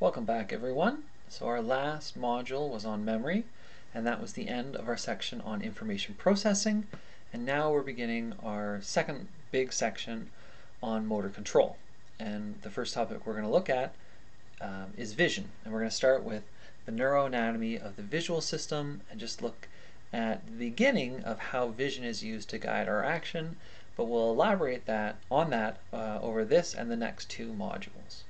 Welcome back everyone. So our last module was on memory and that was the end of our section on information processing and now we're beginning our second big section on motor control and the first topic we're going to look at um, is vision and we're going to start with the neuroanatomy of the visual system and just look at the beginning of how vision is used to guide our action but we'll elaborate that on that uh, over this and the next two modules.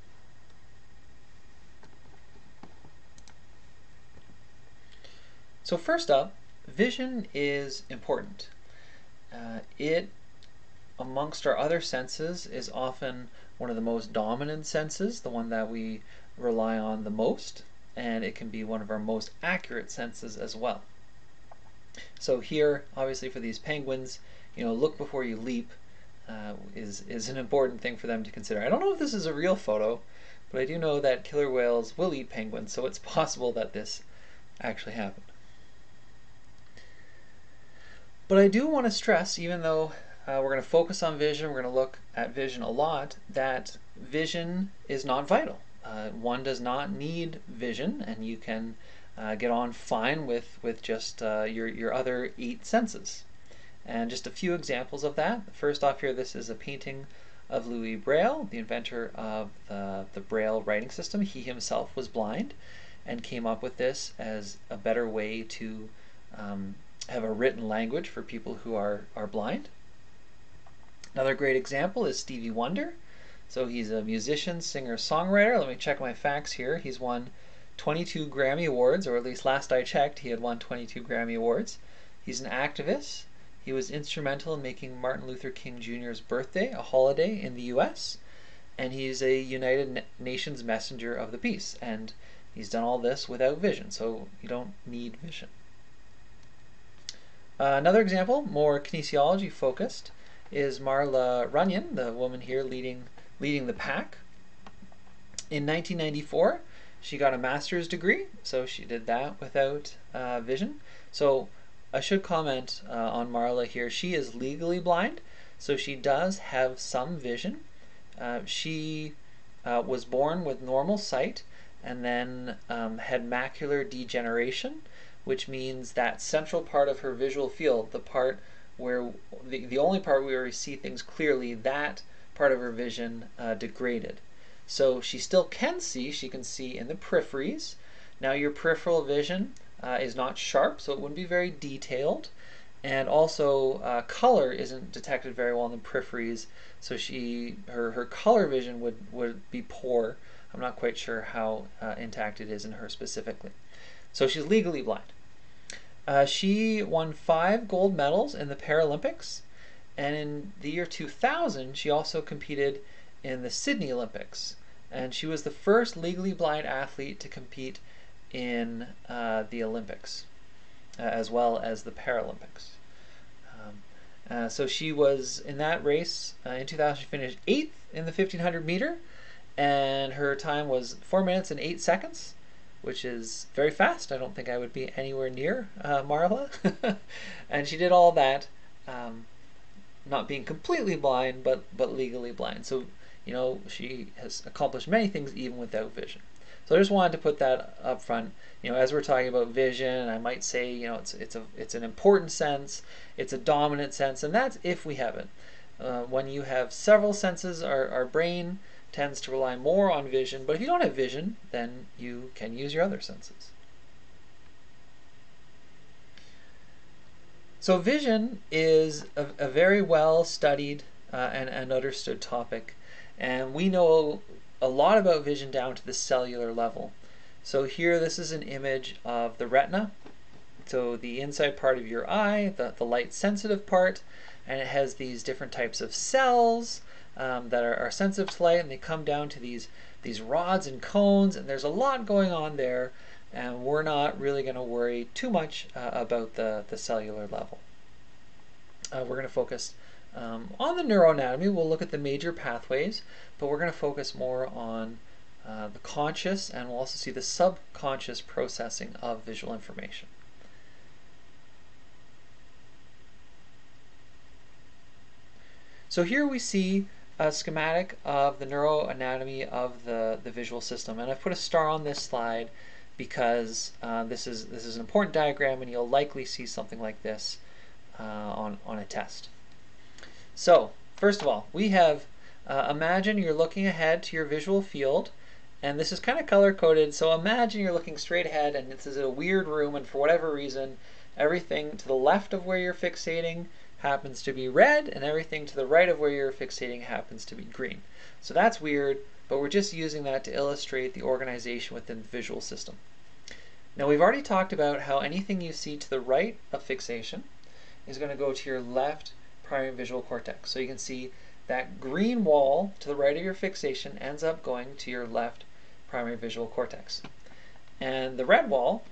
So first up, vision is important. Uh, it, amongst our other senses, is often one of the most dominant senses, the one that we rely on the most, and it can be one of our most accurate senses as well. So here, obviously for these penguins, you know, look before you leap uh, is, is an important thing for them to consider. I don't know if this is a real photo, but I do know that killer whales will eat penguins, so it's possible that this actually happened. But I do want to stress, even though uh, we're going to focus on vision, we're going to look at vision a lot, that vision is not vital. Uh, one does not need vision, and you can uh, get on fine with, with just uh, your, your other eight senses. And just a few examples of that. First off here, this is a painting of Louis Braille, the inventor of the, the Braille writing system. He himself was blind and came up with this as a better way to um, have a written language for people who are, are blind. Another great example is Stevie Wonder. So he's a musician, singer, songwriter. Let me check my facts here. He's won 22 Grammy Awards, or at least last I checked, he had won 22 Grammy Awards. He's an activist. He was instrumental in making Martin Luther King Jr.'s birthday a holiday in the U.S. And he's a United Nations messenger of the peace. And he's done all this without vision, so you don't need vision. Uh, another example, more kinesiology focused, is Marla Runyan, the woman here leading, leading the pack. In 1994, she got a master's degree, so she did that without uh, vision. So I should comment uh, on Marla here. She is legally blind, so she does have some vision. Uh, she uh, was born with normal sight and then um, had macular degeneration which means that central part of her visual field, the part where the, the only part where we see things clearly, that part of her vision uh, degraded. So she still can see, she can see in the peripheries. Now your peripheral vision uh, is not sharp, so it wouldn't be very detailed. And also uh, color isn't detected very well in the peripheries, so she her, her color vision would, would be poor. I'm not quite sure how uh, intact it is in her specifically. So she's legally blind. Uh, she won five gold medals in the Paralympics, and in the year 2000, she also competed in the Sydney Olympics. And she was the first legally blind athlete to compete in uh, the Olympics, uh, as well as the Paralympics. Um, uh, so she was in that race uh, in 2000. She finished eighth in the 1500 meter, and her time was four minutes and eight seconds which is very fast. I don't think I would be anywhere near uh, Marla. and she did all that, um, not being completely blind, but, but legally blind. So, you know, she has accomplished many things even without vision. So I just wanted to put that up front. You know, as we're talking about vision, I might say, you know, it's it's a it's an important sense, it's a dominant sense, and that's if we have it. Uh, when you have several senses, our, our brain tends to rely more on vision, but if you don't have vision, then you can use your other senses. So vision is a, a very well studied uh, and, and understood topic, and we know a lot about vision down to the cellular level. So here, this is an image of the retina, so the inside part of your eye, the, the light sensitive part, and it has these different types of cells um, that are, are, sensitive to light and they come down to these these rods and cones and there's a lot going on there and we're not really going to worry too much uh, about the, the cellular level. Uh, we're going to focus um, on the neuroanatomy. We'll look at the major pathways, but we're going to focus more on uh, the conscious and we'll also see the subconscious processing of visual information. So here we see a schematic of the neuroanatomy of the, the visual system. And I've put a star on this slide because uh, this, is, this is an important diagram and you'll likely see something like this uh, on, on a test. So, first of all, we have, uh, imagine you're looking ahead to your visual field and this is kind of color coded. So imagine you're looking straight ahead and this is a weird room and for whatever reason, everything to the left of where you're fixating happens to be red and everything to the right of where you're fixating happens to be green. So that's weird, but we're just using that to illustrate the organization within the visual system. Now we've already talked about how anything you see to the right of fixation is going to go to your left primary visual cortex. So you can see that green wall to the right of your fixation ends up going to your left primary visual cortex. And the red wall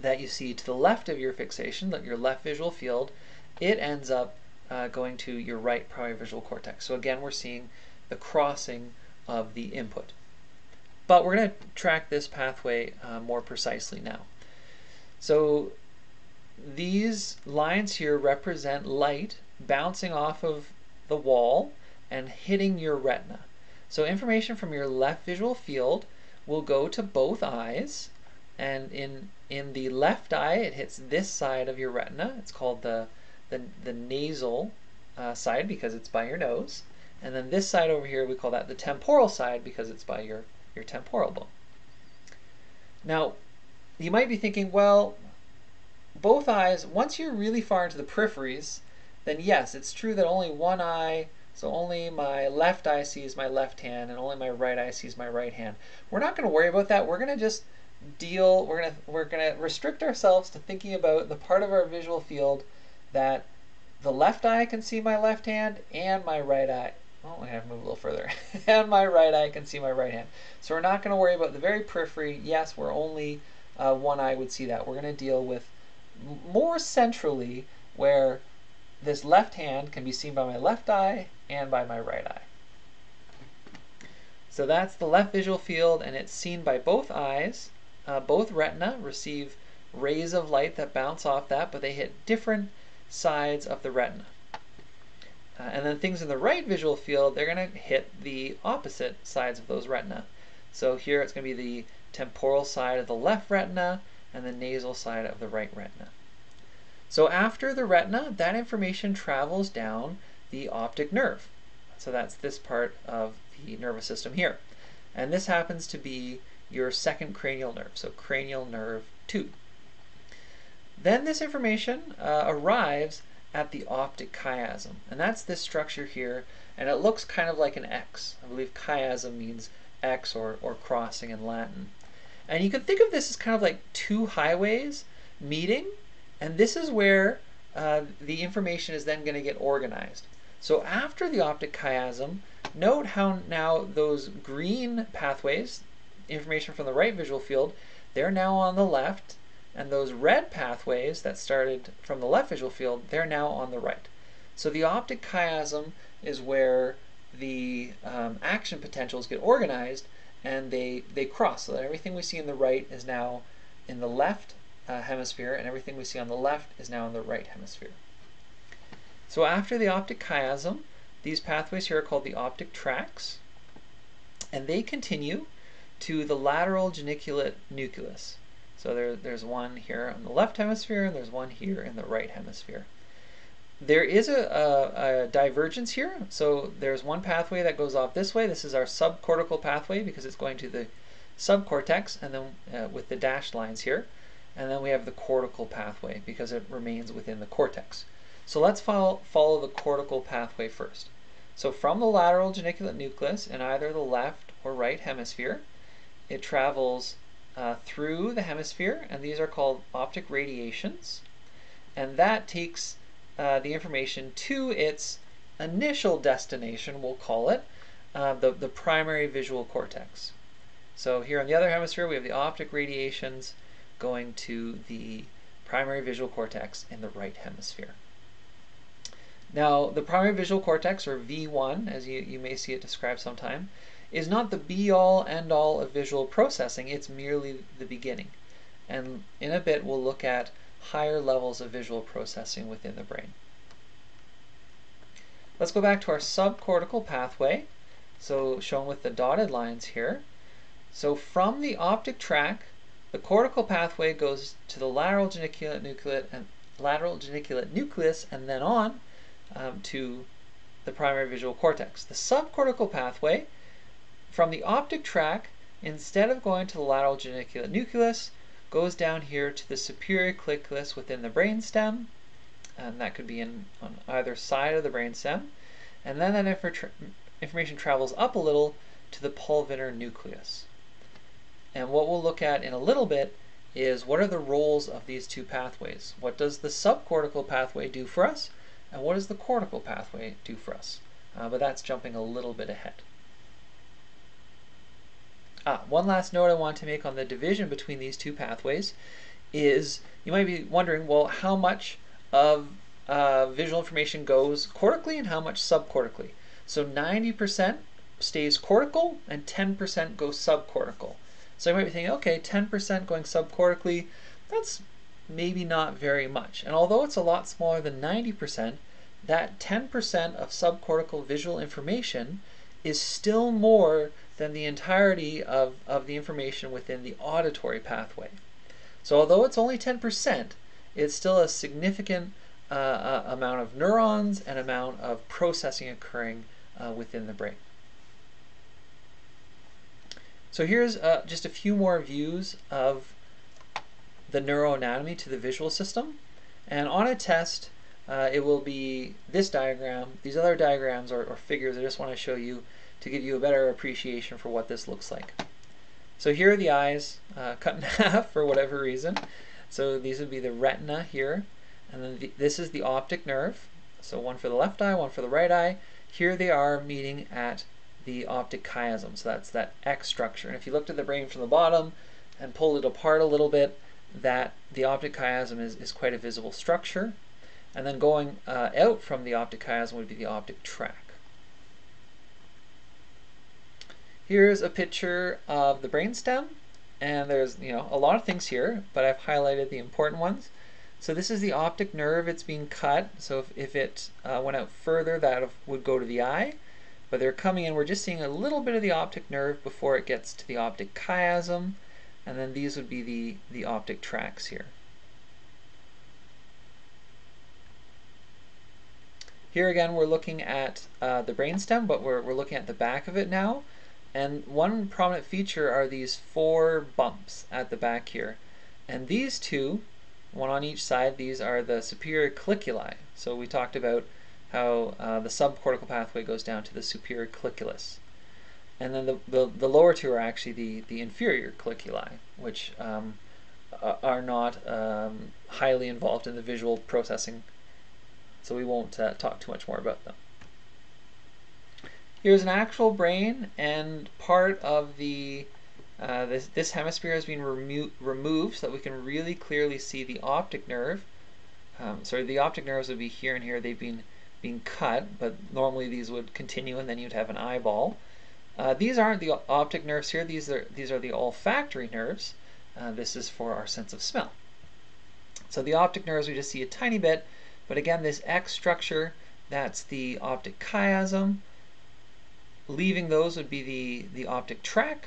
that you see to the left of your fixation, that your left visual field, it ends up uh, going to your right visual cortex. So again, we're seeing the crossing of the input. But we're going to track this pathway uh, more precisely now. So these lines here represent light bouncing off of the wall and hitting your retina. So information from your left visual field will go to both eyes and in in the left eye it hits this side of your retina. It's called the the, the nasal uh, side because it's by your nose. And then this side over here, we call that the temporal side because it's by your, your temporal bone. Now, you might be thinking, well, both eyes, once you're really far into the peripheries, then yes, it's true that only one eye, so only my left eye sees my left hand and only my right eye sees my right hand. We're not going to worry about that. We're going to just deal, we're going to, we're going to restrict ourselves to thinking about the part of our visual field that the left eye can see my left hand and my right eye. Oh, I have to move a little further. and my right eye can see my right hand. So we're not going to worry about the very periphery. Yes, we're only uh, one eye would see that. We're going to deal with more centrally where this left hand can be seen by my left eye and by my right eye. So that's the left visual field and it's seen by both eyes. Uh, both retina receive rays of light that bounce off that, but they hit different sides of the retina. Uh, and then things in the right visual field, they're going to hit the opposite sides of those retina. So here it's going to be the temporal side of the left retina and the nasal side of the right retina. So after the retina, that information travels down the optic nerve. So that's this part of the nervous system here. And this happens to be your second cranial nerve, so cranial nerve 2. Then this information uh, arrives at the optic chiasm, and that's this structure here, and it looks kind of like an X. I believe chiasm means X or, or crossing in Latin. And you can think of this as kind of like two highways meeting, and this is where uh, the information is then going to get organized. So after the optic chiasm, note how now those green pathways, information from the right visual field, they're now on the left, and those red pathways that started from the left visual field, they're now on the right. So the optic chiasm is where the um, action potentials get organized and they, they cross so that everything we see in the right is now in the left uh, hemisphere and everything we see on the left is now in the right hemisphere. So after the optic chiasm, these pathways here are called the optic tracts and they continue to the lateral geniculate nucleus. So there, there's one here on the left hemisphere and there's one here in the right hemisphere. There is a, a, a, divergence here. So there's one pathway that goes off this way. This is our subcortical pathway because it's going to the subcortex and then uh, with the dashed lines here. And then we have the cortical pathway because it remains within the cortex. So let's follow, follow the cortical pathway first. So from the lateral geniculate nucleus in either the left or right hemisphere, it travels uh, through the hemisphere, and these are called optic radiations. And that takes uh, the information to its initial destination, we'll call it, uh, the, the primary visual cortex. So here on the other hemisphere, we have the optic radiations going to the primary visual cortex in the right hemisphere. Now, the primary visual cortex, or V1, as you, you may see it described sometime, is not the be-all, end-all of visual processing, it's merely the beginning. And in a bit, we'll look at higher levels of visual processing within the brain. Let's go back to our subcortical pathway, so shown with the dotted lines here. So from the optic tract, the cortical pathway goes to the lateral geniculate nucleus and lateral geniculate nucleus and then on um, to the primary visual cortex. The subcortical pathway from the optic tract, instead of going to the lateral geniculate nucleus, goes down here to the superior colliculus within the brainstem, and that could be in, on either side of the brainstem. And then that infor information travels up a little to the pulvinar nucleus. And what we'll look at in a little bit is what are the roles of these two pathways? What does the subcortical pathway do for us? And what does the cortical pathway do for us? Uh, but that's jumping a little bit ahead. Ah, one last note I want to make on the division between these two pathways is you might be wondering, well, how much of uh, visual information goes cortically and how much subcortically? So 90% stays cortical and 10% goes subcortical. So you might be thinking, okay, 10% going subcortically, that's maybe not very much. And although it's a lot smaller than 90%, that 10% of subcortical visual information is still more than the entirety of, of the information within the auditory pathway. So although it's only 10%, it's still a significant uh, uh, amount of neurons and amount of processing occurring uh, within the brain. So here's uh, just a few more views of the neuroanatomy to the visual system. And on a test, uh, it will be this diagram. These other diagrams or, or figures I just want to show you to give you a better appreciation for what this looks like. So here are the eyes uh, cut in half for whatever reason. So these would be the retina here. And then the, this is the optic nerve. So one for the left eye, one for the right eye. Here they are meeting at the optic chiasm. So that's that X structure. And if you looked at the brain from the bottom and pulled it apart a little bit, that the optic chiasm is, is quite a visible structure. And then going uh, out from the optic chiasm would be the optic tract. Here's a picture of the brainstem, and there's you know a lot of things here, but I've highlighted the important ones. So this is the optic nerve, it's being cut, so if, if it uh, went out further that would go to the eye, but they're coming in, we're just seeing a little bit of the optic nerve before it gets to the optic chiasm, and then these would be the, the optic tracts here. Here again we're looking at uh, the brainstem, but we're, we're looking at the back of it now. And one prominent feature are these four bumps at the back here. And these two, one on each side, these are the superior colliculi. So we talked about how uh, the subcortical pathway goes down to the superior colliculus. And then the, the, the lower two are actually the, the inferior colliculi, which um, are not um, highly involved in the visual processing. So we won't uh, talk too much more about them. Here's an actual brain, and part of the uh, this, this hemisphere has been remo removed so that we can really clearly see the optic nerve. Um, sorry, the optic nerves would be here and here. They've been being cut, but normally these would continue, and then you'd have an eyeball. Uh, these aren't the optic nerves here. These are these are the olfactory nerves. Uh, this is for our sense of smell. So the optic nerves we just see a tiny bit, but again, this X structure, that's the optic chiasm. Leaving those would be the, the optic tract.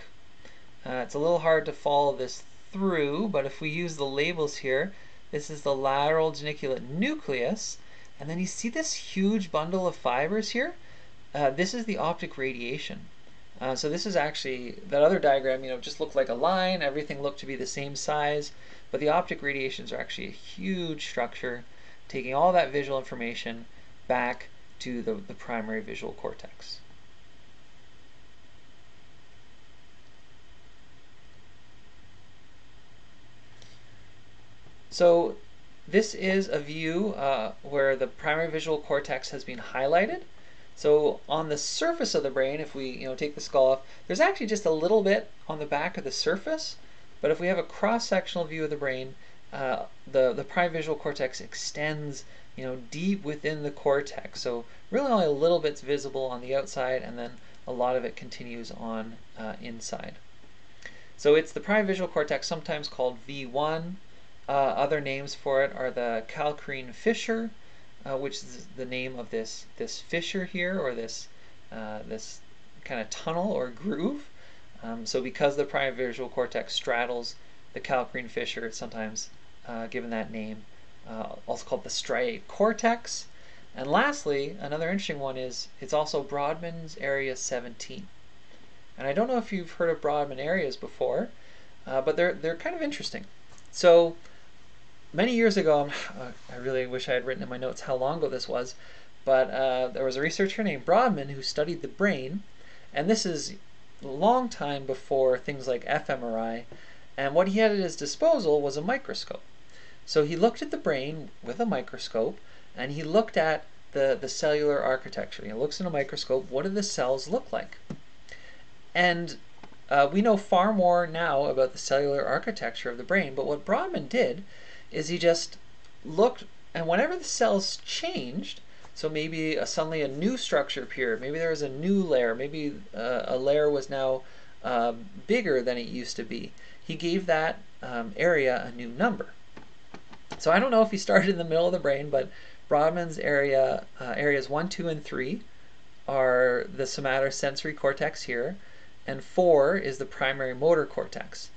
Uh, it's a little hard to follow this through, but if we use the labels here, this is the lateral geniculate nucleus, and then you see this huge bundle of fibers here? Uh, this is the optic radiation. Uh, so this is actually, that other diagram, you know, just looked like a line, everything looked to be the same size, but the optic radiations are actually a huge structure, taking all that visual information back to the, the primary visual cortex. So this is a view uh, where the primary visual cortex has been highlighted. So on the surface of the brain, if we you know take the skull off, there's actually just a little bit on the back of the surface. But if we have a cross-sectional view of the brain, uh, the the primary visual cortex extends you know deep within the cortex. So really only a little bit's visible on the outside, and then a lot of it continues on uh, inside. So it's the primary visual cortex, sometimes called V1. Uh, other names for it are the calcarine fissure, uh, which is the name of this this fissure here, or this uh, this kind of tunnel or groove. Um, so because the primary visual cortex straddles the calcarine fissure, it's sometimes uh, given that name, uh, also called the striate cortex. And lastly, another interesting one is it's also Brodmann's area 17. And I don't know if you've heard of Brodmann areas before, uh, but they're they're kind of interesting. So many years ago, I really wish I had written in my notes how long ago this was, but uh, there was a researcher named Brodmann who studied the brain, and this is a long time before things like fMRI, and what he had at his disposal was a microscope. So he looked at the brain with a microscope, and he looked at the, the cellular architecture. He looks in a microscope, what do the cells look like? And uh, we know far more now about the cellular architecture of the brain, but what Brodmann did is he just looked, and whenever the cells changed, so maybe a, suddenly a new structure appeared, maybe there was a new layer, maybe uh, a layer was now uh, bigger than it used to be, he gave that um, area a new number. So I don't know if he started in the middle of the brain, but Brodmann's area, uh, areas 1, 2, and 3 are the somatosensory cortex here, and 4 is the primary motor cortex.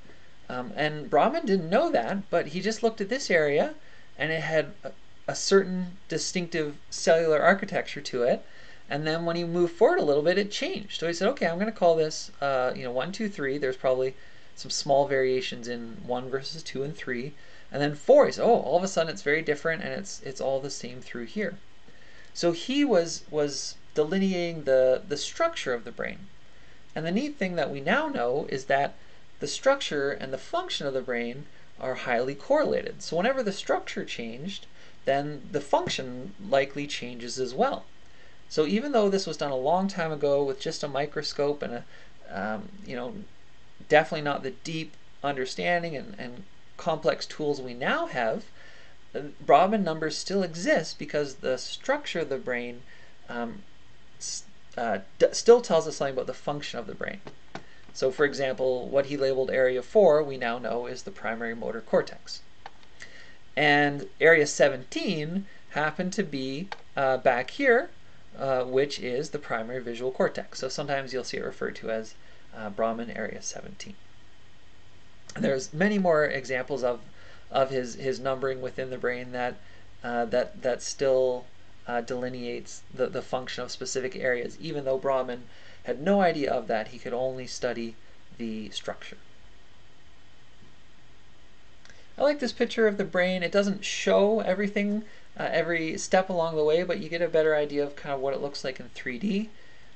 Um, and Brodmann didn't know that, but he just looked at this area and it had a, a, certain distinctive cellular architecture to it. And then when he moved forward a little bit, it changed. So he said, okay, I'm going to call this, uh, you know, 1, 2, 3. There's probably some small variations in 1 versus 2 and 3. And then 4, he said, oh, all of a sudden it's very different and it's, it's all the same through here. So he was, was delineating the, the structure of the brain. And the neat thing that we now know is that the structure and the function of the brain are highly correlated. So whenever the structure changed, then the function likely changes as well. So even though this was done a long time ago with just a microscope and a, um, you know, definitely not the deep understanding and, and complex tools we now have, Brodmann numbers still exist because the structure of the brain um, uh, still tells us something about the function of the brain. So for example, what he labeled area 4 we now know is the primary motor cortex. And area 17 happened to be uh, back here, uh, which is the primary visual cortex. So sometimes you'll see it referred to as uh, Brodmann area 17. And there's many more examples of, of his, his numbering within the brain that, uh, that, that still uh, delineates the, the function of specific areas, even though Brodmann had no idea of that. He could only study the structure. I like this picture of the brain. It doesn't show everything, uh, every step along the way, but you get a better idea of kind of what it looks like in 3D.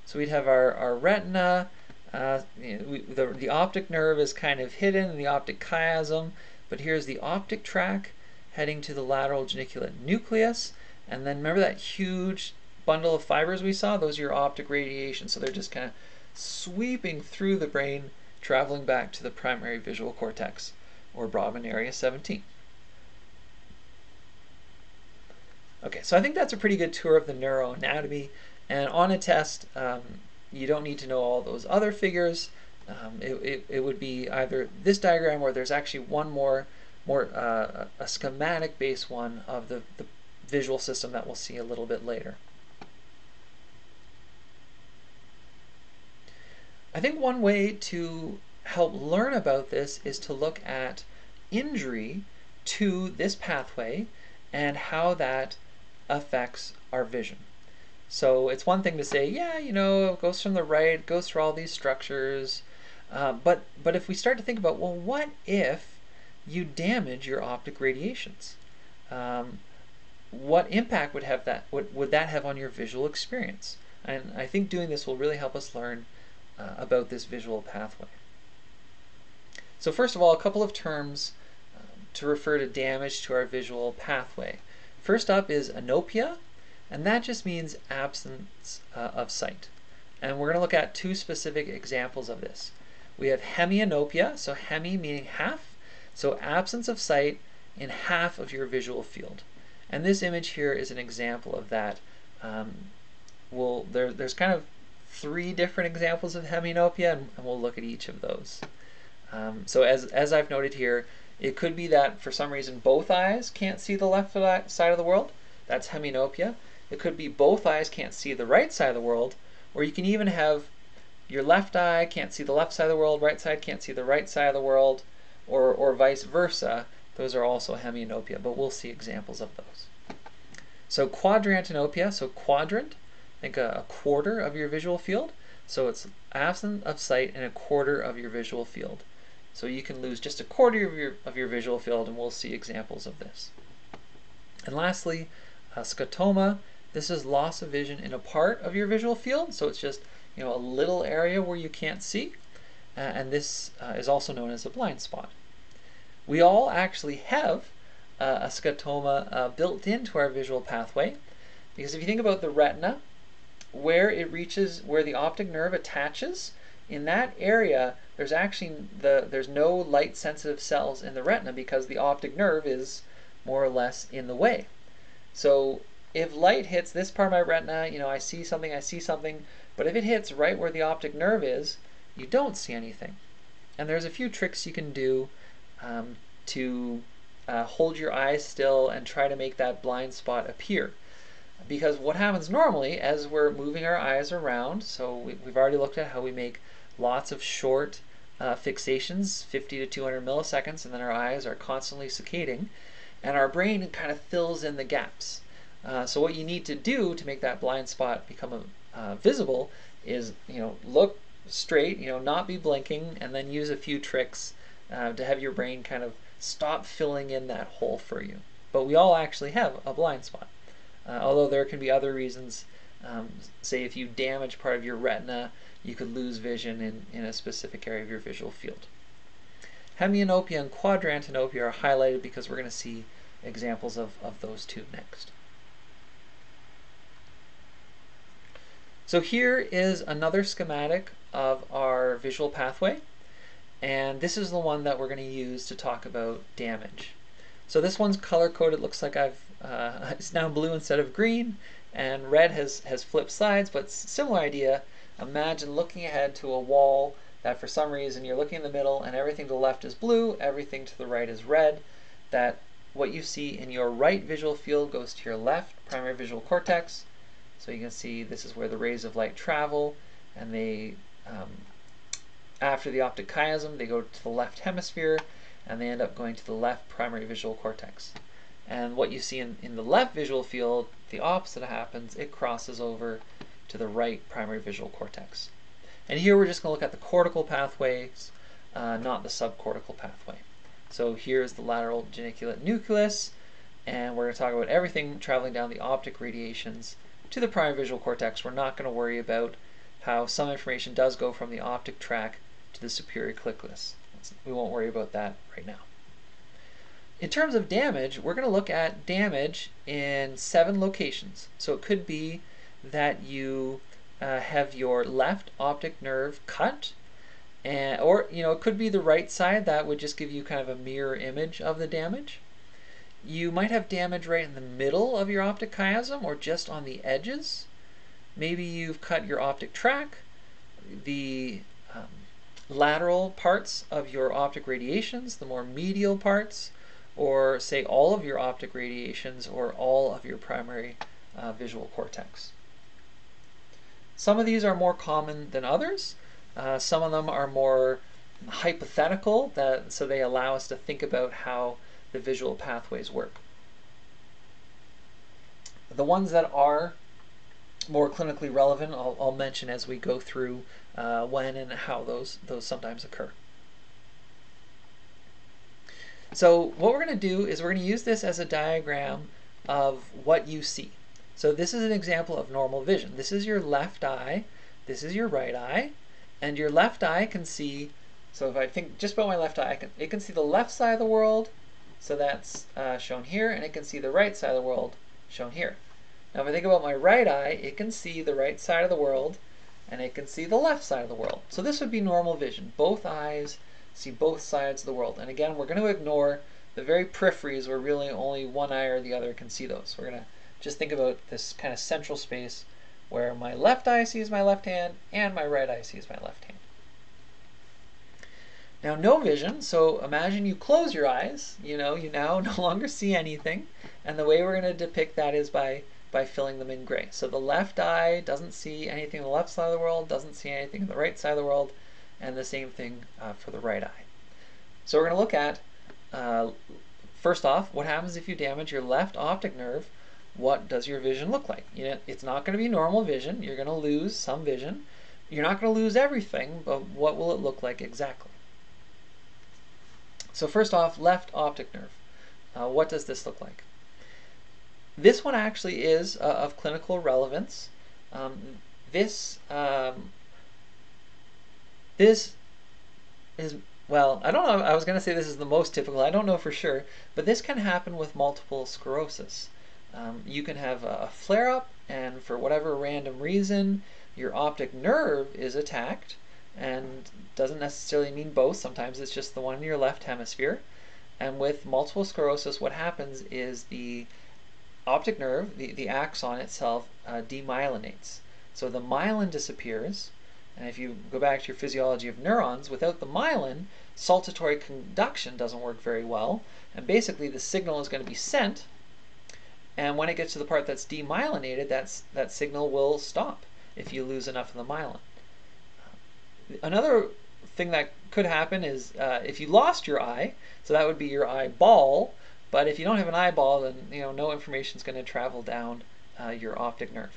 So we'd have our, our retina, uh, we, the, the optic nerve is kind of hidden in the optic chiasm, but here's the optic tract heading to the lateral geniculate nucleus. And then remember that huge bundle of fibers we saw? Those are your optic radiation. So they're just kind of sweeping through the brain, traveling back to the primary visual cortex, or Brodmann area 17. Okay, so I think that's a pretty good tour of the neuroanatomy. And on a test, um, you don't need to know all those other figures. Um, it, it, it, would be either this diagram or there's actually one more, more uh, a schematic based one of the, the visual system that we'll see a little bit later. I think one way to help learn about this is to look at injury to this pathway and how that affects our vision. So it's one thing to say, yeah, you know, it goes from the right, goes through all these structures. Uh, but, but if we start to think about, well, what if you damage your optic radiations? Um, what impact would have that would, would that have on your visual experience? And I think doing this will really help us learn uh, about this visual pathway. So first of all, a couple of terms um, to refer to damage to our visual pathway. First up is anopia, and that just means absence uh, of sight. And we're going to look at two specific examples of this. We have hemianopia, so hemi meaning half, so absence of sight in half of your visual field. And this image here is an example of that. Um, we'll, there, there's kind of three different examples of hemianopia, and, we'll look at each of those. Um, so as, as I've noted here, it could be that for some reason both eyes can't see the left side of the world. That's hemianopia. It could be both eyes can't see the right side of the world, or you can even have your left eye can't see the left side of the world, right side can't see the right side of the world, or, or vice versa. Those are also hemianopia, but we'll see examples of those. So quadrantanopia, so quadrant, think a, a quarter of your visual field. So it's absent of sight in a quarter of your visual field. So you can lose just a quarter of your, of your visual field, and we'll see examples of this. And lastly, uh, scotoma. This is loss of vision in a part of your visual field, so it's just you know a little area where you can't see, uh, and this uh, is also known as a blind spot. We all actually have uh, a scotoma uh, built into our visual pathway, because if you think about the retina, where it reaches, where the optic nerve attaches, in that area, there's actually the there's no light sensitive cells in the retina because the optic nerve is more or less in the way. So if light hits this part of my retina, you know, I see something, I see something, but if it hits right where the optic nerve is, you don't see anything. And there's a few tricks you can do um, to uh, hold your eyes still and try to make that blind spot appear. Because what happens normally as we're moving our eyes around, so we, have already looked at how we make lots of short uh, fixations, 50 to 200 milliseconds, and then our eyes are constantly saccading, and our brain kind of fills in the gaps. Uh, so what you need to do to make that blind spot become uh, visible is, you know, look straight, you know, not be blinking, and then use a few tricks uh, to have your brain kind of stop filling in that hole for you. But we all actually have a blind spot. Uh, although there can be other reasons, um, say if you damage part of your retina, you could lose vision in, in a specific area of your visual field. Hemianopia and quadrantanopia are highlighted because we're going to see examples of, of those two next. So here is another schematic of our visual pathway, and this is the one that we're going to use to talk about damage. So this one's color coded, it looks like I've uh, it's now blue instead of green, and red has, has flipped sides, but similar idea. Imagine looking ahead to a wall that for some reason you're looking in the middle and everything to the left is blue, everything to the right is red, that what you see in your right visual field goes to your left primary visual cortex. So you can see this is where the rays of light travel and they, um, after the optic chiasm, they go to the left hemisphere and they end up going to the left primary visual cortex. And what you see in, in the left visual field, the opposite happens. It crosses over to the right primary visual cortex. And here we're just going to look at the cortical pathways, uh, not the subcortical pathway. So here's the lateral geniculate nucleus, and we're going to talk about everything traveling down the optic radiations to the primary visual cortex. We're not going to worry about how some information does go from the optic tract to the superior colliculus. We won't worry about that right now. In terms of damage, we're going to look at damage in seven locations. So it could be that you uh, have your left optic nerve cut, and, or you know it could be the right side. That would just give you kind of a mirror image of the damage. You might have damage right in the middle of your optic chiasm or just on the edges. Maybe you've cut your optic tract, the um, lateral parts of your optic radiations, the more medial parts, or say all of your optic radiations or all of your primary uh, visual cortex. Some of these are more common than others. Uh, some of them are more hypothetical, that, so they allow us to think about how the visual pathways work. The ones that are more clinically relevant, I'll, I'll mention as we go through uh, when and how those, those sometimes occur. So what we're going to do is we're going to use this as a diagram of what you see. So this is an example of normal vision. This is your left eye, this is your right eye, and your left eye can see, so if I think just about my left eye, can, it can see the left side of the world, so that's uh, shown here, and it can see the right side of the world, shown here. Now if I think about my right eye, it can see the right side of the world, and it can see the left side of the world. So this would be normal vision. Both eyes see both sides of the world. And again, we're going to ignore the very peripheries where really only one eye or the other can see those. We're going to just think about this kind of central space where my left eye sees my left hand and my right eye sees my left hand. Now, no vision, so imagine you close your eyes, you know, you now no longer see anything, and the way we're going to depict that is by, by filling them in gray. So the left eye doesn't see anything on the left side of the world, doesn't see anything on the right side of the world, and the same thing uh, for the right eye. So we're going to look at, uh, first off, what happens if you damage your left optic nerve what does your vision look like? You know, it's not going to be normal vision. You're going to lose some vision. You're not going to lose everything, but what will it look like exactly? So first off, left optic nerve. Uh, what does this look like? This one actually is uh, of clinical relevance. Um, this um, this is well, I don't know. I was going to say this is the most typical. I don't know for sure, but this can happen with multiple sclerosis. Um, you can have a flare up, and for whatever random reason, your optic nerve is attacked, and doesn't necessarily mean both. Sometimes it's just the one in your left hemisphere. And with multiple sclerosis, what happens is the optic nerve, the, the axon itself, uh, demyelinates. So the myelin disappears, and if you go back to your physiology of neurons, without the myelin, saltatory conduction doesn't work very well, and basically the signal is going to be sent and when it gets to the part that's demyelinated, that's, that signal will stop if you lose enough of the myelin. Another thing that could happen is uh, if you lost your eye, so that would be your eyeball, but if you don't have an eyeball, then you know no information is going to travel down uh, your optic nerve.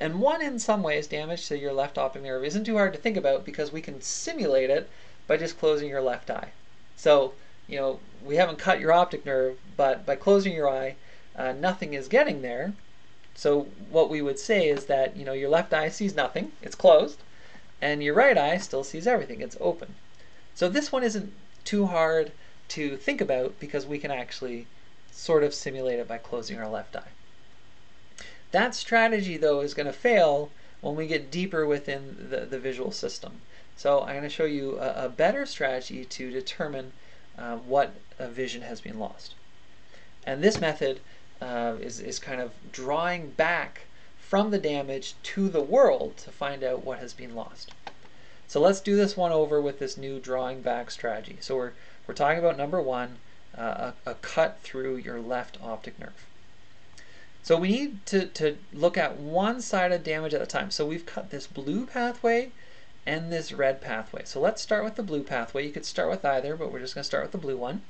And one, in some ways, damage to your left optic nerve isn't too hard to think about because we can simulate it by just closing your left eye. So, you know, we haven't cut your optic nerve, but by closing your eye, uh, nothing is getting there. So what we would say is that you know your left eye sees nothing, it's closed, and your right eye still sees everything, it's open. So this one isn't too hard to think about because we can actually sort of simulate it by closing our left eye. That strategy though is going to fail when we get deeper within the, the visual system. So I'm going to show you a, a better strategy to determine uh, what vision has been lost. And this method uh, is, is kind of drawing back from the damage to the world to find out what has been lost. So let's do this one over with this new drawing back strategy. So we're, we're talking about number one, uh, a, a cut through your left optic nerve. So we need to, to look at one side of damage at a time. So we've cut this blue pathway and this red pathway. So let's start with the blue pathway. You could start with either, but we're just going to start with the blue one.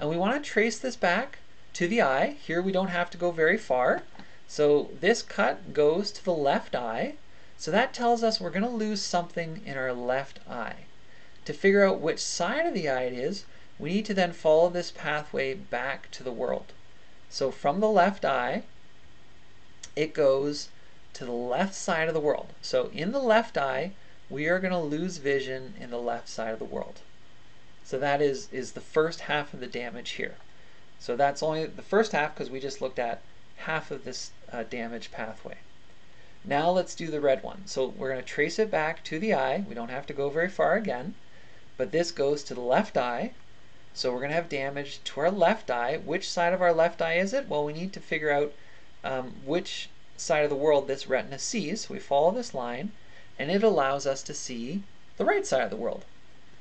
And we want to trace this back to the eye. Here we don't have to go very far. So this cut goes to the left eye. So that tells us we're going to lose something in our left eye. To figure out which side of the eye it is, we need to then follow this pathway back to the world. So from the left eye, it goes to the left side of the world. So in the left eye, we are going to lose vision in the left side of the world. So that is, is the first half of the damage here. So that's only the first half because we just looked at half of this uh, damage pathway. Now let's do the red one. So we're going to trace it back to the eye. We don't have to go very far again, but this goes to the left eye. So we're going to have damage to our left eye. Which side of our left eye is it? Well, we need to figure out um, which side of the world this retina sees. We follow this line, and it allows us to see the right side of the world.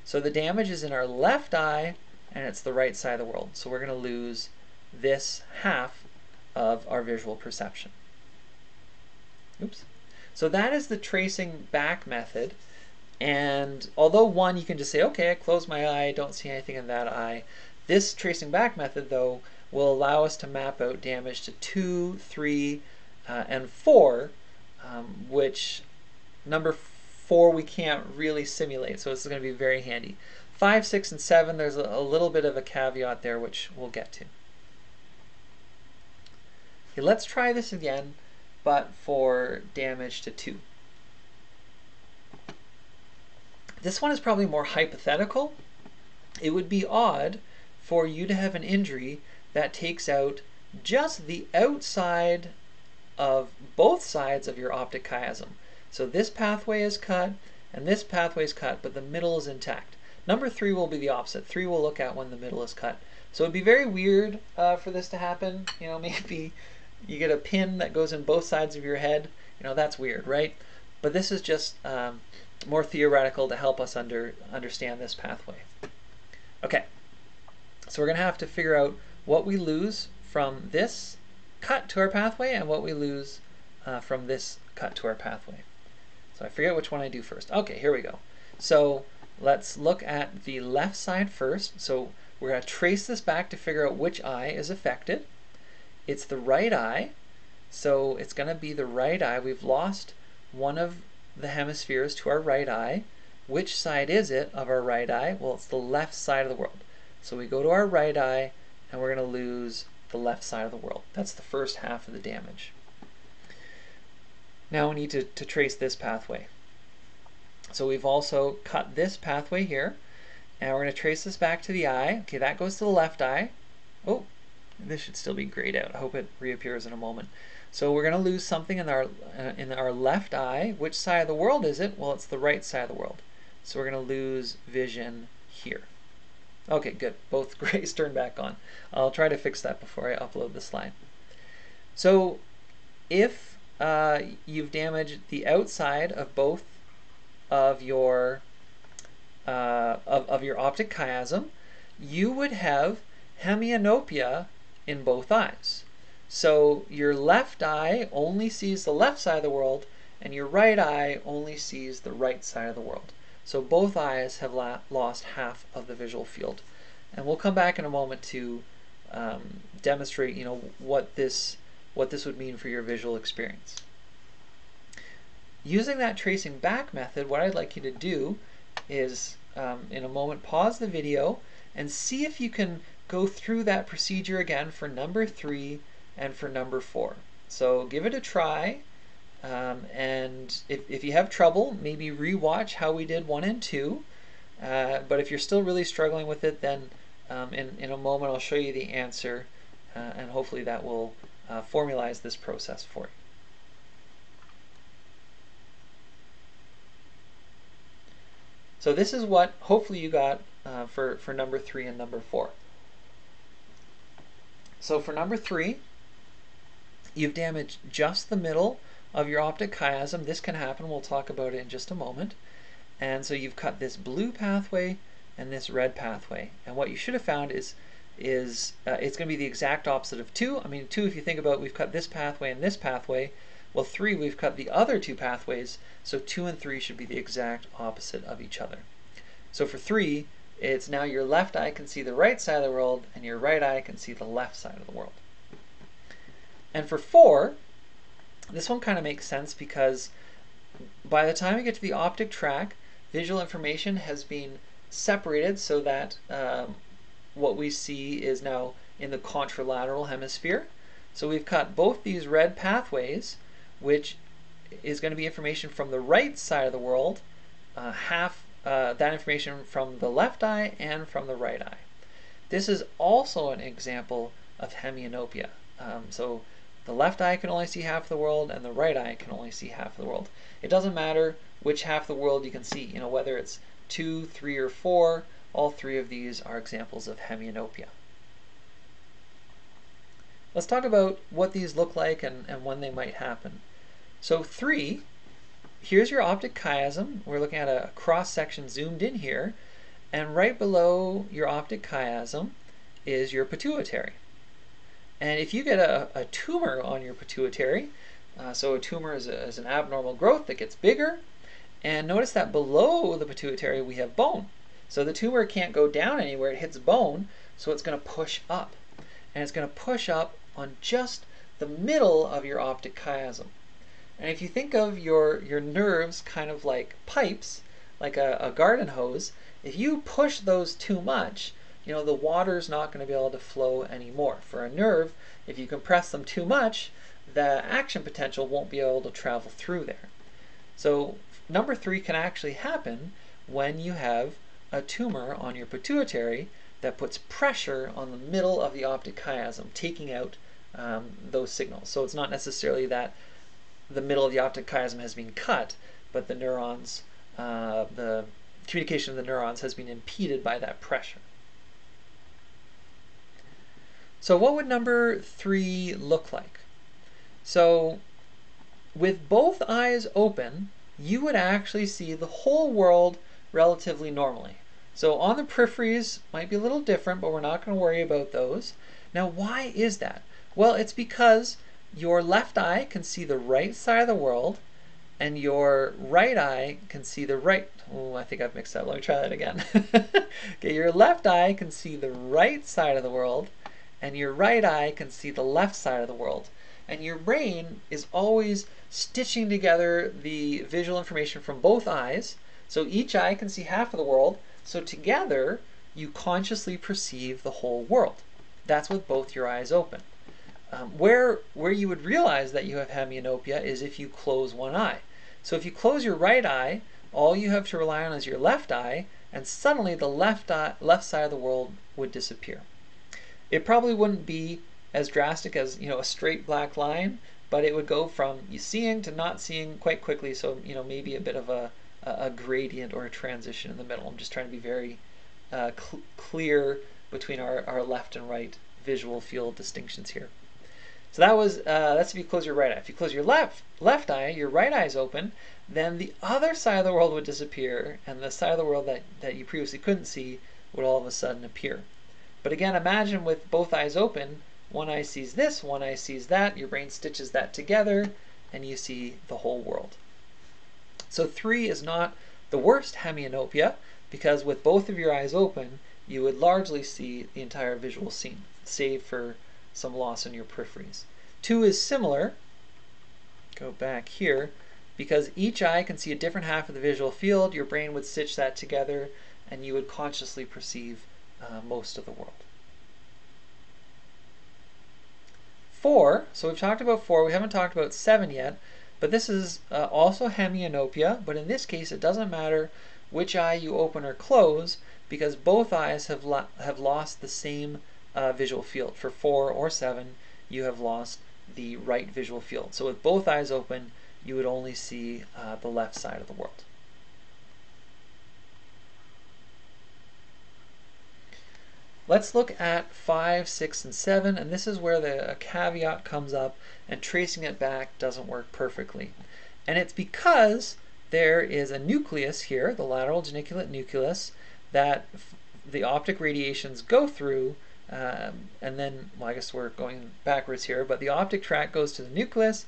So the damage is in our left eye and it's the right side of the world. So we're going to lose this half of our visual perception. Oops. So that is the tracing back method. And although one, you can just say, okay, I close my eye, I don't see anything in that eye. This tracing back method, though, will allow us to map out damage to 2, 3, uh, and 4, um, which number 4 we can't really simulate, so this is going to be very handy. 5, 6, and 7, there's a, a little bit of a caveat there, which we'll get to. Okay, let's try this again, but for damage to 2. This one is probably more hypothetical. It would be odd for you to have an injury that takes out just the outside of both sides of your optic chiasm. So this pathway is cut and this pathway is cut, but the middle is intact. Number three will be the opposite. Three we'll look at when the middle is cut. So it'd be very weird uh, for this to happen. You know, maybe you get a pin that goes in both sides of your head. You know, that's weird, right? But this is just um, more theoretical to help us under understand this pathway. Okay, so we're going to have to figure out what we lose from this cut to our pathway and what we lose uh, from this cut to our pathway. So I forget which one I do first. Okay, here we go. So let's look at the left side first. So we're going to trace this back to figure out which eye is affected. It's the right eye, so it's going to be the right eye. We've lost one of the hemispheres to our right eye. Which side is it of our right eye? Well, it's the left side of the world. So we go to our right eye, and we're going to lose the left side of the world. That's the first half of the damage. Now we need to, to trace this pathway. So we've also cut this pathway here, and we're going to trace this back to the eye. Okay, that goes to the left eye. Oh, this should still be grayed out. I hope it reappears in a moment. So we're going to lose something in our uh, in our left eye. Which side of the world is it? Well, it's the right side of the world. So we're going to lose vision here. Okay, good. Both grays turned back on. I'll try to fix that before I upload the slide. So if uh, you've damaged the outside of both of your uh, of, of your optic chiasm, you would have hemianopia in both eyes. So your left eye only sees the left side of the world, and your right eye only sees the right side of the world. So both eyes have lost half of the visual field. And we'll come back in a moment to um, demonstrate, you know, what this what this would mean for your visual experience. Using that tracing back method, what I'd like you to do is, um, in a moment, pause the video and see if you can go through that procedure again for number three and for number four. So give it a try. Um, and if, if you have trouble, maybe rewatch how we did one and two. Uh, but if you're still really struggling with it, then um, in, in a moment I'll show you the answer uh, and hopefully that will uh, formalize this process for you. So this is what hopefully you got uh, for, for number three and number four. So for number three, you've damaged just the middle of your optic chiasm. This can happen, we'll talk about it in just a moment. And so you've cut this blue pathway and this red pathway. And what you should have found is is uh, it's going to be the exact opposite of 2. I mean, 2, if you think about it, we've cut this pathway and this pathway. Well, 3, we've cut the other two pathways, so 2 and 3 should be the exact opposite of each other. So for 3, it's now your left eye can see the right side of the world, and your right eye can see the left side of the world. And for 4, this one kind of makes sense because by the time we get to the optic tract, visual information has been separated so that um, what we see is now in the contralateral hemisphere. So we've cut both these red pathways which is going to be information from the right side of the world, uh, half uh, that information from the left eye and from the right eye. This is also an example of hemianopia. Um, so the left eye can only see half the world and the right eye can only see half the world. It doesn't matter which half the world you can see, you know, whether it's two, three, or four, all three of these are examples of hemianopia. Let's talk about what these look like and, and when they might happen. So 3, here's your optic chiasm. We're looking at a cross section zoomed in here. And right below your optic chiasm is your pituitary. And if you get a, a tumor on your pituitary, uh, so a tumor is, a, is an abnormal growth that gets bigger, and notice that below the pituitary we have bone. So the tumor can't go down anywhere, it hits bone, so it's going to push up. And it's going to push up on just the middle of your optic chiasm. And if you think of your, your nerves kind of like pipes, like a, a garden hose, if you push those too much, you know, the water is not going to be able to flow anymore. For a nerve, if you compress them too much, the action potential won't be able to travel through there. So number three can actually happen when you have a tumor on your pituitary that puts pressure on the middle of the optic chiasm, taking out um, those signals. So it's not necessarily that the middle of the optic chiasm has been cut, but the neurons, uh, the communication of the neurons has been impeded by that pressure. So what would number three look like? So with both eyes open, you would actually see the whole world relatively normally. So on the peripheries might be a little different, but we're not going to worry about those. Now, why is that? Well, it's because your left eye can see the right side of the world, and your right eye can see the right. Oh, I think I've mixed up. Let me try that again. okay, your left eye can see the right side of the world, and your right eye can see the left side of the world. And your brain is always stitching together the visual information from both eyes. So each eye can see half of the world. So together, you consciously perceive the whole world. That's with both your eyes open. Um, where, where you would realize that you have hemianopia is if you close one eye. So if you close your right eye, all you have to rely on is your left eye, and suddenly the left, eye, left side of the world would disappear. It probably wouldn't be as drastic as you know a straight black line, but it would go from you seeing to not seeing quite quickly. So you know maybe a bit of a, a gradient or a transition in the middle. I'm just trying to be very uh, cl clear between our, our left and right visual field distinctions here. So that was uh, that's if you close your right eye. If you close your left left eye, your right eye is open, then the other side of the world would disappear, and the side of the world that, that you previously couldn't see would all of a sudden appear. But again, imagine with both eyes open, one eye sees this, one eye sees that, your brain stitches that together, and you see the whole world. So three is not the worst hemianopia, because with both of your eyes open, you would largely see the entire visual scene, save for some loss in your peripheries. 2 is similar, go back here, because each eye can see a different half of the visual field, your brain would stitch that together and you would consciously perceive uh, most of the world. 4, so we've talked about 4, we haven't talked about 7 yet, but this is uh, also hemianopia, but in this case it doesn't matter which eye you open or close because both eyes have, have lost the same uh, visual field. For 4 or 7, you have lost the right visual field. So with both eyes open, you would only see uh, the left side of the world. Let's look at 5, 6, and 7, and this is where the caveat comes up, and tracing it back doesn't work perfectly. And it's because there is a nucleus here, the lateral geniculate nucleus, that the optic radiations go through um, and then, well, I guess we're going backwards here, but the optic tract goes to the nucleus,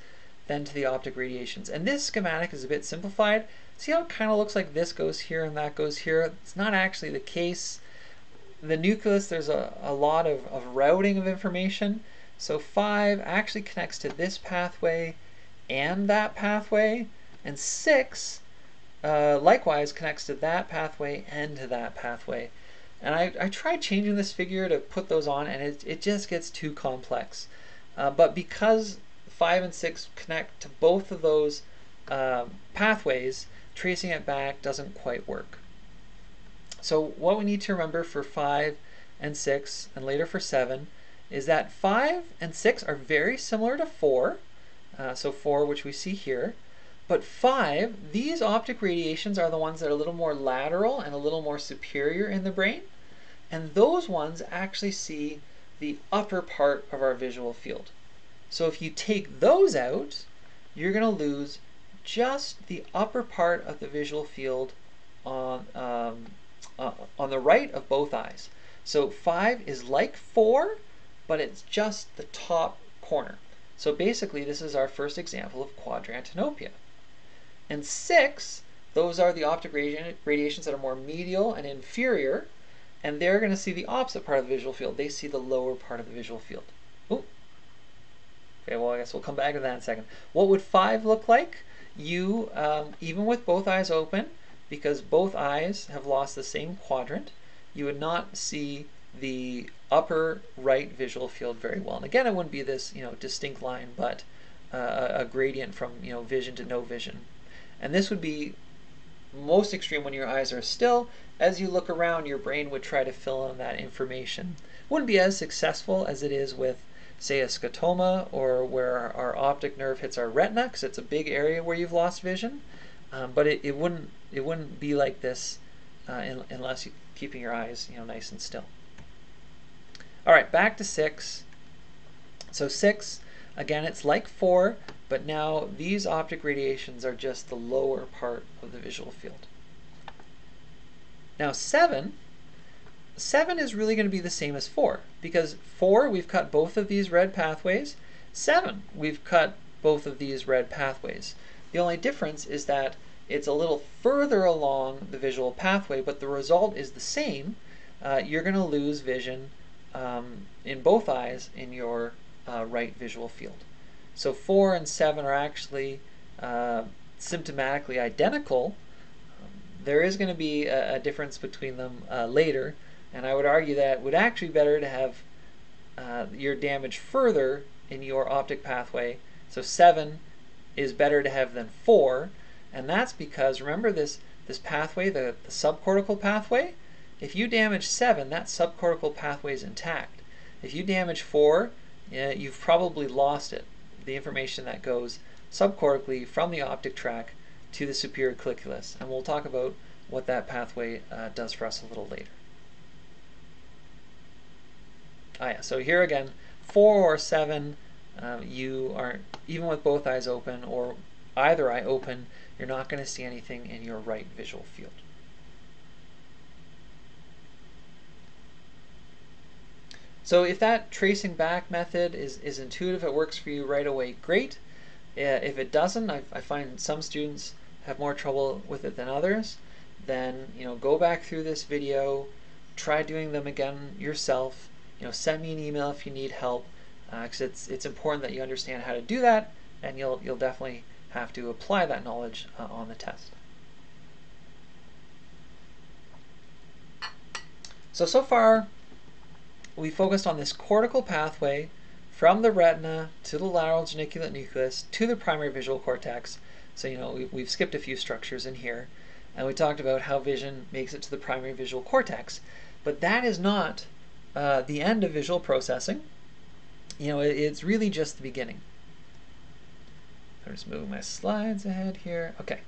then to the optic radiations. And this schematic is a bit simplified. See how it kind of looks like this goes here and that goes here? It's not actually the case. The nucleus, there's a, a lot of, of routing of information. So 5 actually connects to this pathway and that pathway, and 6 uh, likewise connects to that pathway and to that pathway. And I, I tried changing this figure to put those on and it, it just gets too complex. Uh, but because 5 and 6 connect to both of those um, pathways, tracing it back doesn't quite work. So what we need to remember for 5 and 6 and later for 7 is that 5 and 6 are very similar to 4. Uh, so 4 which we see here. But 5, these optic radiations are the ones that are a little more lateral and a little more superior in the brain. And those ones actually see the upper part of our visual field. So if you take those out, you're going to lose just the upper part of the visual field on, um, uh, on the right of both eyes. So 5 is like 4, but it's just the top corner. So basically, this is our first example of quadrantanopia. And 6, those are the optic radiations that are more medial and inferior, and they're going to see the opposite part of the visual field. They see the lower part of the visual field. Ooh. Okay, well, I guess we'll come back to that in a second. What would 5 look like? You, um, even with both eyes open, because both eyes have lost the same quadrant, you would not see the upper right visual field very well. And again, it wouldn't be this, you know, distinct line, but uh, a gradient from, you know, vision to no vision. And this would be most extreme when your eyes are still. As you look around, your brain would try to fill in that information. Wouldn't be as successful as it is with, say, a scotoma or where our optic nerve hits our retina, because it's a big area where you've lost vision. Um, but it, it wouldn't it wouldn't be like this uh, in, unless you're keeping your eyes you know nice and still. All right, back to six. So six, again, it's like four, but now these optic radiations are just the lower part of the visual field. Now 7, 7 is really going to be the same as 4, because 4, we've cut both of these red pathways. 7, we've cut both of these red pathways. The only difference is that it's a little further along the visual pathway, but the result is the same. Uh, you're going to lose vision um, in both eyes in your uh, right visual field. So 4 and 7 are actually uh, symptomatically identical, there is going to be a, a difference between them uh, later, and I would argue that it would actually be better to have uh, your damage further in your optic pathway. So 7 is better to have than 4, and that's because, remember this, this pathway, the, the subcortical pathway? If you damage 7, that subcortical pathway is intact. If you damage 4, uh, you've probably lost it, the information that goes subcortically from the optic tract to the superior colliculus. And we'll talk about what that pathway uh, does for us a little later. Ah, yeah, so here again, 4 or 7, um, you are, even with both eyes open or either eye open, you're not going to see anything in your right visual field. So if that tracing back method is, is intuitive, it works for you right away, great. Uh, if it doesn't, I, I find some students have more trouble with it than others, then you know go back through this video, try doing them again yourself. You know, send me an email if you need help, because uh, it's it's important that you understand how to do that, and you'll you'll definitely have to apply that knowledge uh, on the test. So so far, we focused on this cortical pathway from the retina to the lateral geniculate nucleus to the primary visual cortex so, you know, we've, we've skipped a few structures in here. And we talked about how vision makes it to the primary visual cortex. But that is not uh, the end of visual processing. You know, it, it's really just the beginning. I'm just moving my slides ahead here. Okay.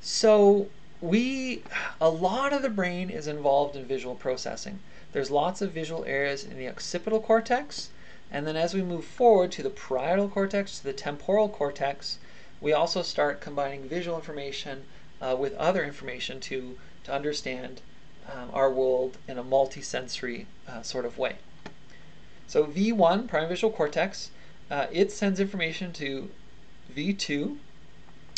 So we, a lot of the brain is involved in visual processing. There's lots of visual areas in the occipital cortex, and then as we move forward to the parietal cortex, to the temporal cortex, we also start combining visual information uh, with other information to, to understand um, our world in a multisensory uh, sort of way. So V1, primary visual cortex, uh, it sends information to V2,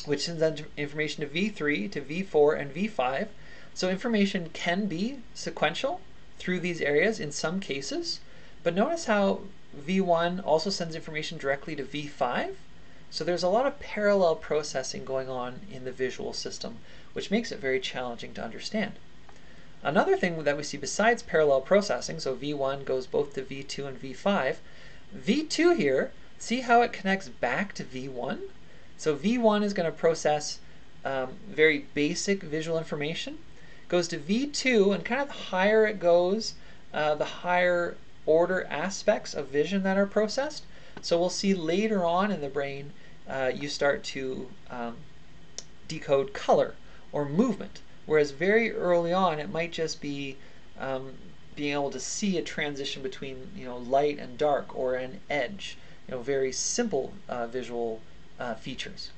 which sends information to V3, to V4, and V5. So information can be sequential through these areas in some cases, but notice how V1 also sends information directly to V5, so there's a lot of parallel processing going on in the visual system, which makes it very challenging to understand. Another thing that we see besides parallel processing, so V1 goes both to V2 and V5, V2 here, see how it connects back to V1? So V1 is going to process um, very basic visual information, goes to V2, and kind of the higher it goes, uh, the higher order aspects of vision that are processed. So we'll see later on in the brain uh, you start to um, decode color or movement. Whereas very early on, it might just be um, being able to see a transition between you know light and dark or an edge. You know, very simple uh, visual uh, features.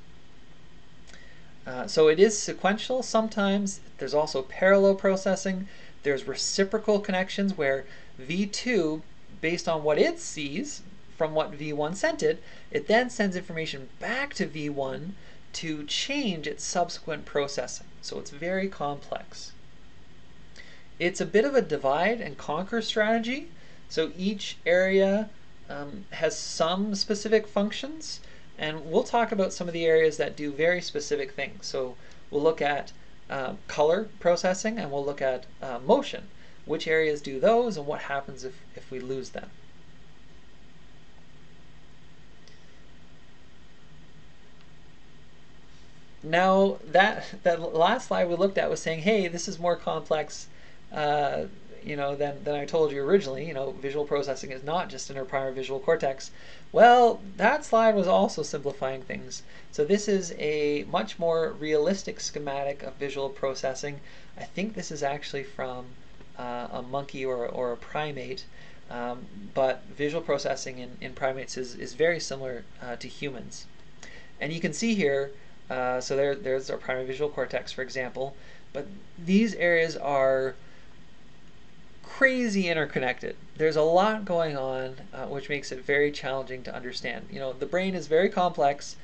Uh, so it is sequential sometimes. There's also parallel processing. There's reciprocal connections where V2, based on what it sees, from what V1 sent it, it then sends information back to V1 to change its subsequent processing. So it's very complex. It's a bit of a divide and conquer strategy. So each area um, has some specific functions, and we'll talk about some of the areas that do very specific things. So we'll look at uh, color processing and we'll look at uh, motion. Which areas do those and what happens if, if we lose them. Now that that last slide we looked at was saying, hey, this is more complex, uh, you know, than, than I told you originally. You know, visual processing is not just in our primary visual cortex. Well, that slide was also simplifying things. So this is a much more realistic schematic of visual processing. I think this is actually from uh, a monkey or, or a primate. Um, but visual processing in, in primates is, is very similar uh, to humans. And you can see here, uh, so there, there's our primary visual cortex, for example, but these areas are crazy interconnected. There's a lot going on, uh, which makes it very challenging to understand. You know, the brain is very complex,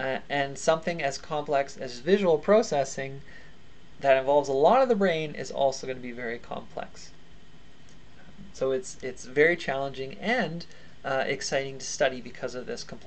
uh, and something as complex as visual processing that involves a lot of the brain is also going to be very complex. So it's it's very challenging and uh, exciting to study because of this complexity.